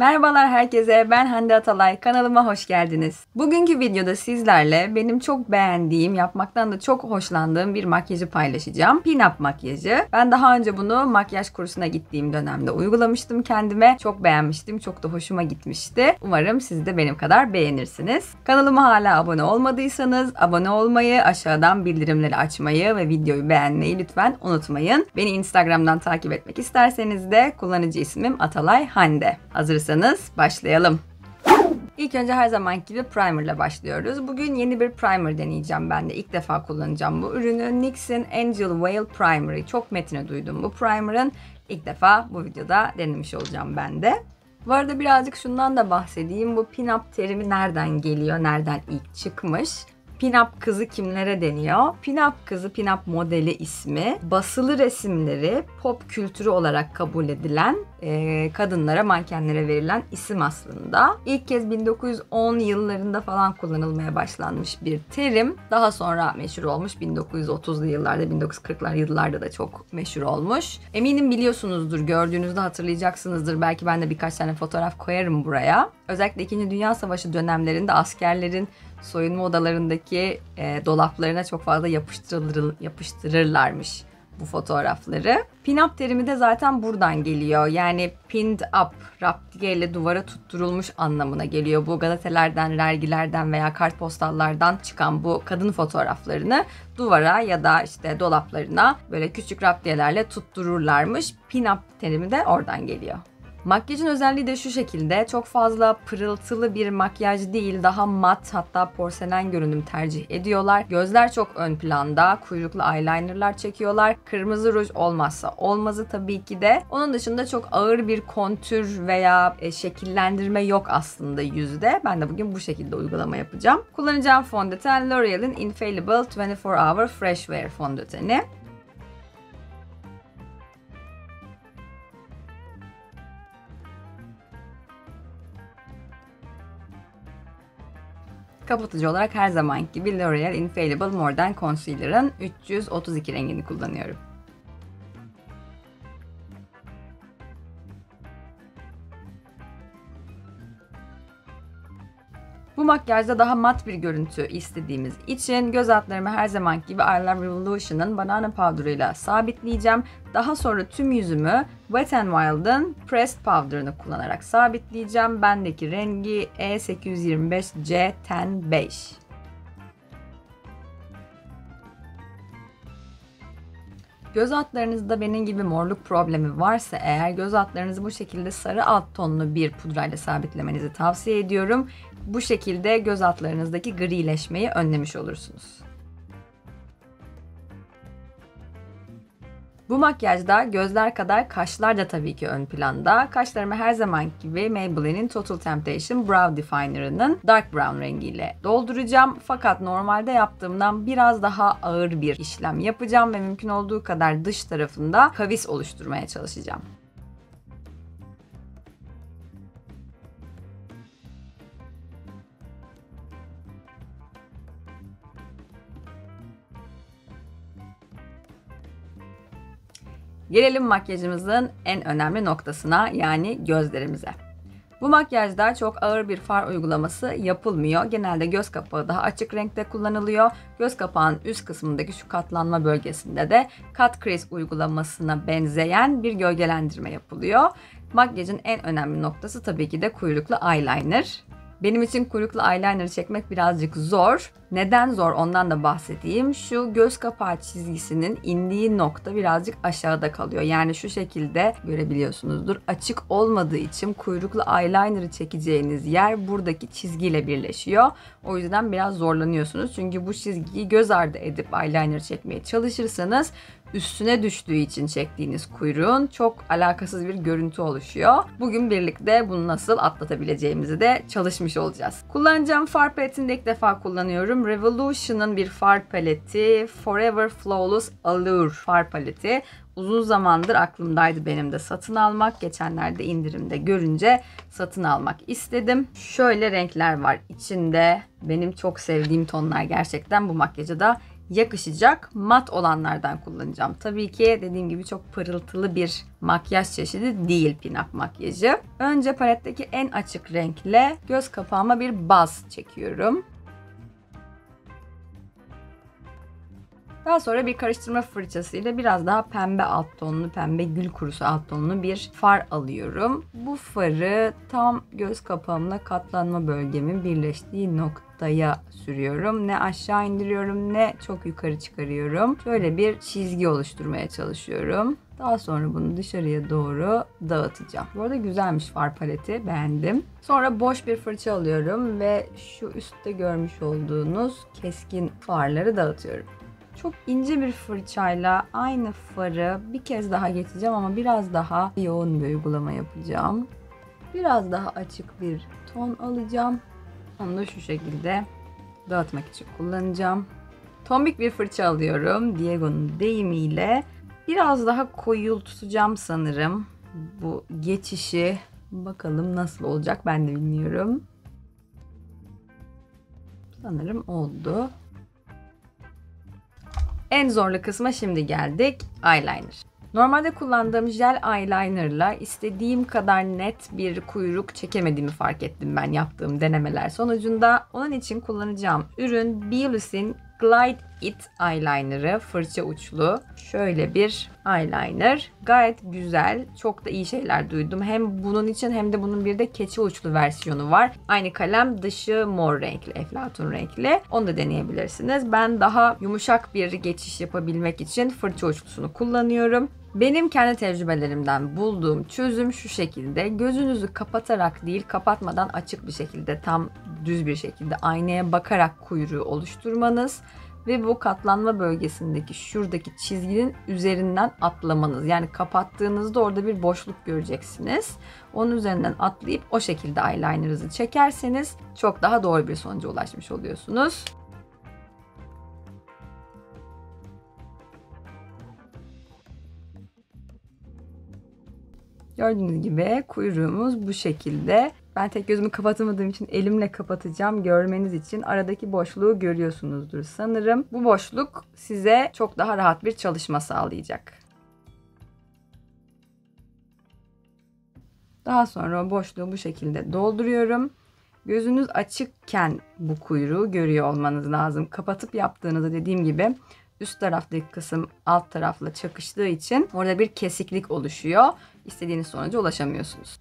Merhabalar herkese, ben Hande Atalay. Kanalıma hoş geldiniz. Bugünkü videoda sizlerle benim çok beğendiğim, yapmaktan da çok hoşlandığım bir makyajı paylaşacağım. Pin-up makyajı. Ben daha önce bunu makyaj kursuna gittiğim dönemde uygulamıştım kendime. Çok beğenmiştim, çok da hoşuma gitmişti. Umarım siz de benim kadar beğenirsiniz. Kanalıma hala abone olmadıysanız abone olmayı, aşağıdan bildirimleri açmayı ve videoyu beğenmeyi lütfen unutmayın. Beni Instagram'dan takip etmek isterseniz de kullanıcı ismim Atalay Hande. Hazırsanız başlayalım. İlk önce her zaman gibi primer ile başlıyoruz. Bugün yeni bir primer deneyeceğim ben de. İlk defa kullanacağım bu ürünü. NYX'in Angel Veil Primer'ı. Çok metine duydum bu primer'ın. İlk defa bu videoda denemiş olacağım ben de. Bu arada birazcık şundan da bahsedeyim. Bu pin-up terimi nereden geliyor, nereden ilk çıkmış? Pin-up kızı kimlere deniyor? Pin-up kızı, pin-up modeli ismi basılı resimleri pop kültürü olarak kabul edilen e, kadınlara, mankenlere verilen isim aslında. İlk kez 1910 yıllarında falan kullanılmaya başlanmış bir terim. Daha sonra meşhur olmuş 1930'lu yıllarda, 1940'lar yıllarda da çok meşhur olmuş. Eminim biliyorsunuzdur, gördüğünüzde hatırlayacaksınızdır. Belki ben de birkaç tane fotoğraf koyarım buraya. Özellikle 2. Dünya Savaşı dönemlerinde askerlerin soyunma odalarındaki e, dolaplarına çok fazla yapıştırılır, yapıştırırlarmış bu fotoğrafları. Pin-up terimi de zaten buradan geliyor. Yani pinned up, raptiye ile duvara tutturulmuş anlamına geliyor. Bu gazetelerden, dergilerden veya kartpostallardan çıkan bu kadın fotoğraflarını duvara ya da işte dolaplarına böyle küçük raptiyelerle tuttururlarmış. Pin-up terimi de oradan geliyor. Makyajın özelliği de şu şekilde. Çok fazla pırıltılı bir makyaj değil. Daha mat hatta porselen görünüm tercih ediyorlar. Gözler çok ön planda. Kuyruklu eyelinerlar çekiyorlar. Kırmızı ruj olmazsa olmazı tabii ki de. Onun dışında çok ağır bir kontür veya e, şekillendirme yok aslında yüzde. Ben de bugün bu şekilde uygulama yapacağım. Kullanacağım fondöten L'Oreal'in Infallible 24 Hour Fresh Wear fondöteni. Kapatıcı olarak her zaman gibi L'Oreal Infallible Modern Concealer'ın 332 rengini kullanıyorum. Makyajda daha mat bir görüntü istediğimiz için göz altlarımı her zaman gibi I Love Revolution'ın Banana Powder ile sabitleyeceğim. Daha sonra tüm yüzümü Wet n Wild'ın Pressed Powder'ını kullanarak sabitleyeceğim. Bendeki rengi E825C Ten Beige. Göz altlarınızda benim gibi morluk problemi varsa eğer göz altlarınızı bu şekilde sarı alt tonlu bir pudrayla sabitlemenizi tavsiye ediyorum. Bu şekilde göz altlarınızdaki grileşmeyi önlemiş olursunuz. Bu makyajda gözler kadar kaşlar da tabii ki ön planda. Kaşlarımı her zaman gibi Maybelline'in Total Temptation Brow Definer'ının Dark Brown rengiyle dolduracağım. Fakat normalde yaptığımdan biraz daha ağır bir işlem yapacağım ve mümkün olduğu kadar dış tarafında kavis oluşturmaya çalışacağım. Gelelim makyajımızın en önemli noktasına yani gözlerimize. Bu makyajda çok ağır bir far uygulaması yapılmıyor. Genelde göz kapağı daha açık renkte kullanılıyor. Göz kapağının üst kısmındaki şu katlanma bölgesinde de cut crease uygulamasına benzeyen bir gölgelendirme yapılıyor. Makyajın en önemli noktası tabii ki de kuyruklu eyeliner. Benim için kuyruklu eyeliner çekmek birazcık zor. Neden zor ondan da bahsedeyim. Şu göz kapağı çizgisinin indiği nokta birazcık aşağıda kalıyor. Yani şu şekilde görebiliyorsunuzdur. Açık olmadığı için kuyruklu eyeliner'ı çekeceğiniz yer buradaki çizgiyle birleşiyor. O yüzden biraz zorlanıyorsunuz. Çünkü bu çizgiyi göz ardı edip eyeliner çekmeye çalışırsanız üstüne düştüğü için çektiğiniz kuyruğun çok alakasız bir görüntü oluşuyor. Bugün birlikte bunu nasıl atlatabileceğimizi de çalışmış olacağız. Kullanacağım far paletini ilk defa kullanıyorum. Revolution'ın bir far paleti Forever Flawless Allure far paleti. Uzun zamandır aklımdaydı benim de satın almak. Geçenlerde indirimde görünce satın almak istedim. Şöyle renkler var içinde. Benim çok sevdiğim tonlar gerçekten bu makyajı da yakışacak mat olanlardan kullanacağım. Tabii ki dediğim gibi çok pırıltılı bir makyaj çeşidi değil pinup makyajı. Önce paletteki en açık renkle göz kapağıma bir baz çekiyorum. Daha sonra bir karıştırma fırçasıyla biraz daha pembe alt tonlu, pembe gül kurusu alt tonlu bir far alıyorum. Bu farı tam göz kapağımla katlanma bölgemin birleştiği noktaya sürüyorum. Ne aşağı indiriyorum ne çok yukarı çıkarıyorum. Şöyle bir çizgi oluşturmaya çalışıyorum. Daha sonra bunu dışarıya doğru dağıtacağım. Bu arada güzelmiş far paleti. Beğendim. Sonra boş bir fırça alıyorum ve şu üstte görmüş olduğunuz keskin farları dağıtıyorum. Çok ince bir fırçayla aynı farı bir kez daha geçeceğim ama biraz daha yoğun bir uygulama yapacağım. Biraz daha açık bir ton alacağım. Onu da şu şekilde dağıtmak için kullanacağım. Tombik bir fırça alıyorum. Diego'nun deyimiyle. Biraz daha koyultacağım sanırım. Bu geçişi bakalım nasıl olacak ben de bilmiyorum. Sanırım oldu. En zorlu kısma şimdi geldik. Eyeliner. Normalde kullandığım jel eyelinerla istediğim kadar net bir kuyruk çekemediğimi fark ettim ben yaptığım denemeler sonucunda. Onun için kullanacağım ürün Biolus'in Glide It eyeliner'ı fırça uçlu. Şöyle bir eyeliner. Gayet güzel. Çok da iyi şeyler duydum. Hem bunun için hem de bunun bir de keçi uçlu versiyonu var. Aynı kalem dışı mor renkli, eflatun renkli. Onu da deneyebilirsiniz. Ben daha yumuşak bir geçiş yapabilmek için fırça uçlusunu kullanıyorum. Benim kendi tecrübelerimden bulduğum çözüm şu şekilde. Gözünüzü kapatarak değil, kapatmadan açık bir şekilde, tam düz bir şekilde aynaya bakarak kuyruğu oluşturmanız ve bu katlanma bölgesindeki şuradaki çizginin üzerinden atlamanız. Yani kapattığınızda orada bir boşluk göreceksiniz. Onun üzerinden atlayıp o şekilde eyeliner'ınızı çekerseniz çok daha doğru bir sonuca ulaşmış oluyorsunuz. Gördüğünüz gibi kuyruğumuz bu şekilde. Ben tek gözümü kapatamadığım için elimle kapatacağım. Görmeniz için aradaki boşluğu görüyorsunuzdur sanırım. Bu boşluk size çok daha rahat bir çalışma sağlayacak. Daha sonra boşluğu bu şekilde dolduruyorum. Gözünüz açıkken bu kuyruğu görüyor olmanız lazım. Kapatıp yaptığınızda dediğim gibi üst taraftaki kısım alt tarafla çakıştığı için orada bir kesiklik oluşuyor. İstediğiniz sonuca ulaşamıyorsunuz.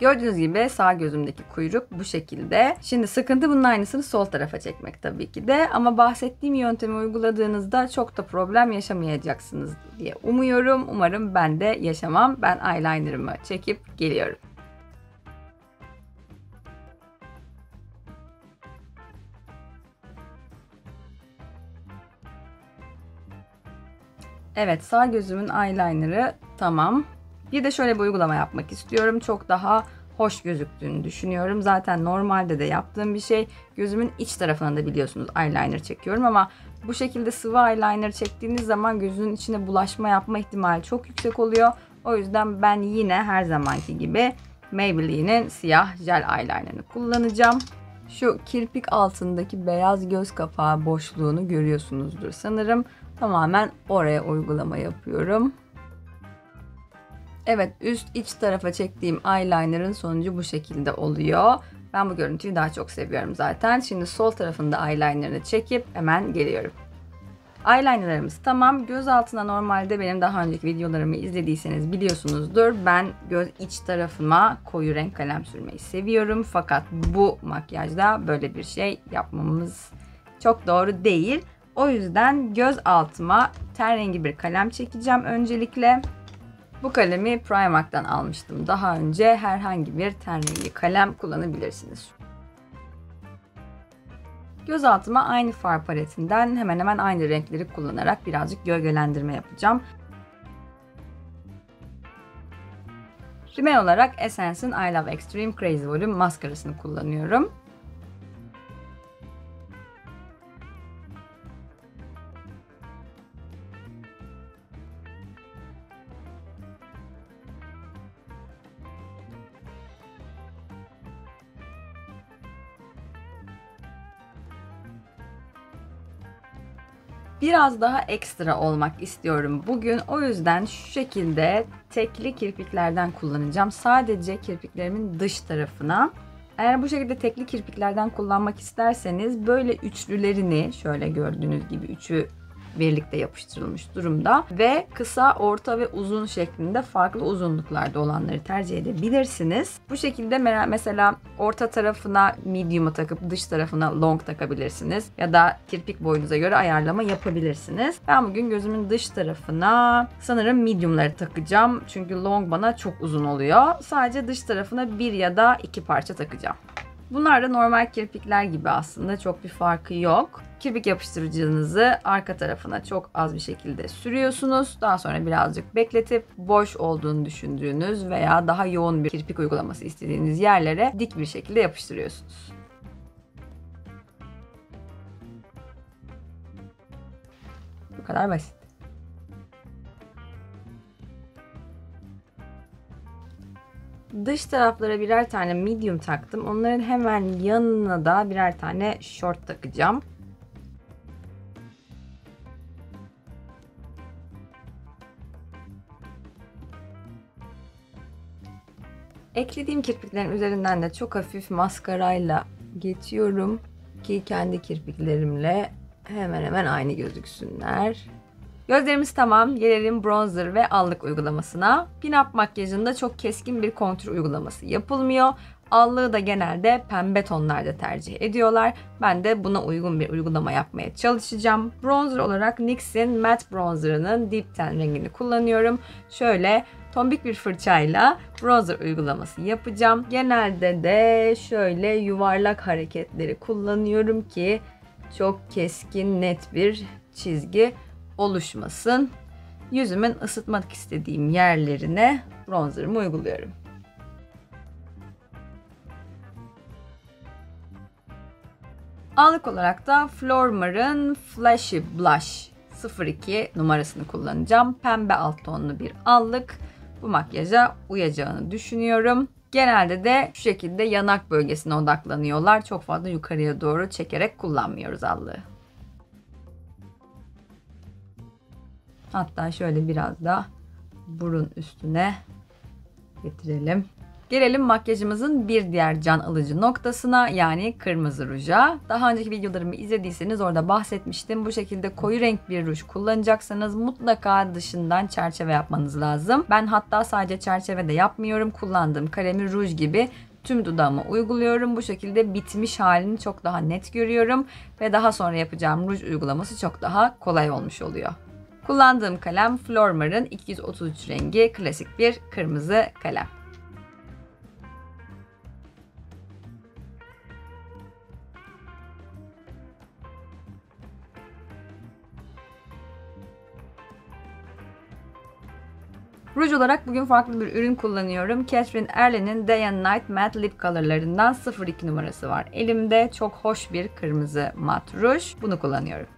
Gördüğünüz gibi sağ gözümdeki kuyruk bu şekilde. Şimdi sıkıntı bunun aynısını sol tarafa çekmek tabii ki de. Ama bahsettiğim yöntemi uyguladığınızda çok da problem yaşamayacaksınız diye umuyorum. Umarım ben de yaşamam. Ben eyelinerımı çekip geliyorum. Evet sağ gözümün eyelinerı tamam. Bir de şöyle bir uygulama yapmak istiyorum. Çok daha hoş gözüktüğünü düşünüyorum. Zaten normalde de yaptığım bir şey. Gözümün iç tarafına da biliyorsunuz eyeliner çekiyorum ama bu şekilde sıvı eyeliner çektiğiniz zaman gözünün içine bulaşma yapma ihtimali çok yüksek oluyor. O yüzden ben yine her zamanki gibi Maybelline'in siyah jel eyelinerını kullanacağım. Şu kirpik altındaki beyaz göz kapağı boşluğunu görüyorsunuzdur sanırım. Tamamen oraya uygulama yapıyorum. Evet üst iç tarafa çektiğim eyeliner'ın sonucu bu şekilde oluyor. Ben bu görüntüyü daha çok seviyorum zaten. Şimdi sol tarafında eyeliner'ını çekip hemen geliyorum. Eyelinerlarımız tamam. Göz altına normalde benim daha önceki videolarımı izlediyseniz biliyorsunuzdur. Ben göz iç tarafıma koyu renk kalem sürmeyi seviyorum. Fakat bu makyajda böyle bir şey yapmamız çok doğru değil. O yüzden göz altıma ten rengi bir kalem çekeceğim öncelikle. Bu kalemi Primark'tan almıştım. Daha önce herhangi bir ten rengi kalem kullanabilirsiniz. Göz altıma aynı far paletinden hemen hemen aynı renkleri kullanarak birazcık gölgelendirme yapacağım. Rimel olarak Essence'in I Love Extreme Crazy Volume maskarasını kullanıyorum. Biraz daha ekstra olmak istiyorum bugün. O yüzden şu şekilde tekli kirpiklerden kullanacağım. Sadece kirpiklerimin dış tarafına. Eğer bu şekilde tekli kirpiklerden kullanmak isterseniz böyle üçlülerini şöyle gördüğünüz gibi üçü birlikte yapıştırılmış durumda ve kısa, orta ve uzun şeklinde farklı uzunluklarda olanları tercih edebilirsiniz. Bu şekilde mesela orta tarafına medium'u takıp dış tarafına long takabilirsiniz ya da kirpik boyunuza göre ayarlama yapabilirsiniz. Ben bugün gözümün dış tarafına sanırım medium'ları takacağım. Çünkü long bana çok uzun oluyor. Sadece dış tarafına bir ya da iki parça takacağım. Bunlar da normal kirpikler gibi aslında çok bir farkı yok. Kirpik yapıştırıcınızı arka tarafına çok az bir şekilde sürüyorsunuz. Daha sonra birazcık bekletip boş olduğunu düşündüğünüz veya daha yoğun bir kirpik uygulaması istediğiniz yerlere dik bir şekilde yapıştırıyorsunuz. Bu kadar basit. Dış taraflara birer tane medium taktım. Onların hemen yanına da birer tane short takacağım. Eklediğim kirpiklerin üzerinden de çok hafif maskarayla geçiyorum ki kendi kirpiklerimle hemen hemen aynı gözüksünler. Gözlerimiz tamam. Gelelim bronzer ve allık uygulamasına. Pin-up makyajında çok keskin bir kontür uygulaması yapılmıyor. Allığı da genelde pembe tonlarda tercih ediyorlar. Ben de buna uygun bir uygulama yapmaya çalışacağım. Bronzer olarak NYX'in Matte Bronzer'ının Deep Tan rengini kullanıyorum. Şöyle tombik bir fırçayla bronzer uygulaması yapacağım. Genelde de şöyle yuvarlak hareketleri kullanıyorum ki çok keskin net bir çizgi oluşmasın. Yüzümün ısıtmak istediğim yerlerine bronzerımı uyguluyorum. Allık olarak da Flormar'ın Flashy Blush 02 numarasını kullanacağım. Pembe alt tonlu bir allık. Bu makyaja uyacağını düşünüyorum. Genelde de şu şekilde yanak bölgesine odaklanıyorlar. Çok fazla yukarıya doğru çekerek kullanmıyoruz allığı. Hatta şöyle biraz da burun üstüne getirelim. Gelelim makyajımızın bir diğer can alıcı noktasına yani kırmızı ruja. Daha önceki videolarımı izlediyseniz orada bahsetmiştim. Bu şekilde koyu renk bir ruj kullanacaksanız mutlaka dışından çerçeve yapmanız lazım. Ben hatta sadece çerçeve de yapmıyorum. Kullandığım kalemi ruj gibi tüm dudağıma uyguluyorum. Bu şekilde bitmiş halini çok daha net görüyorum ve daha sonra yapacağım ruj uygulaması çok daha kolay olmuş oluyor. Kullandığım kalem Flormar'ın 233 rengi klasik bir kırmızı kalem. Ruj olarak bugün farklı bir ürün kullanıyorum. Catherine Erlen'in Day and Night Matte Lip Color'larından 02 numarası var. Elimde çok hoş bir kırmızı mat ruj. Bunu kullanıyorum.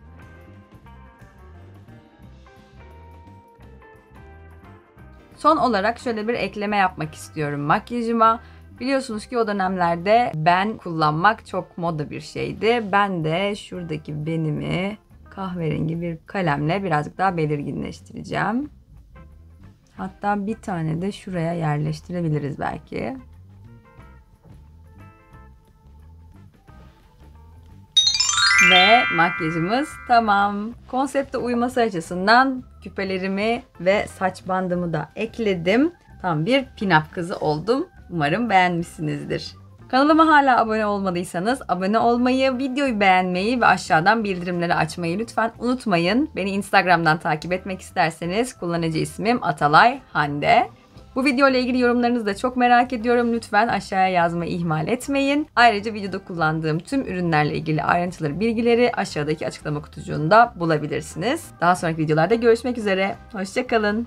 Son olarak şöyle bir ekleme yapmak istiyorum makyajıma. Biliyorsunuz ki o dönemlerde ben kullanmak çok moda bir şeydi. Ben de şuradaki benimi kahverengi bir kalemle birazcık daha belirginleştireceğim. Hatta bir tane de şuraya yerleştirebiliriz belki. Ve makyajımız tamam. Konsepte uyması açısından küpelerimi ve saç bandımı da ekledim. Tam bir pinap kızı oldum. Umarım beğenmişsinizdir. Kanalıma hala abone olmadıysanız abone olmayı, videoyu beğenmeyi ve aşağıdan bildirimleri açmayı lütfen unutmayın. Beni Instagram'dan takip etmek isterseniz kullanıcı ismim Atalay Hande. Bu video ile ilgili yorumlarınızı da çok merak ediyorum. Lütfen aşağıya yazmayı ihmal etmeyin. Ayrıca videoda kullandığım tüm ürünlerle ilgili ayrıntıları, bilgileri aşağıdaki açıklama kutucuğunda bulabilirsiniz. Daha sonraki videolarda görüşmek üzere. Hoşçakalın.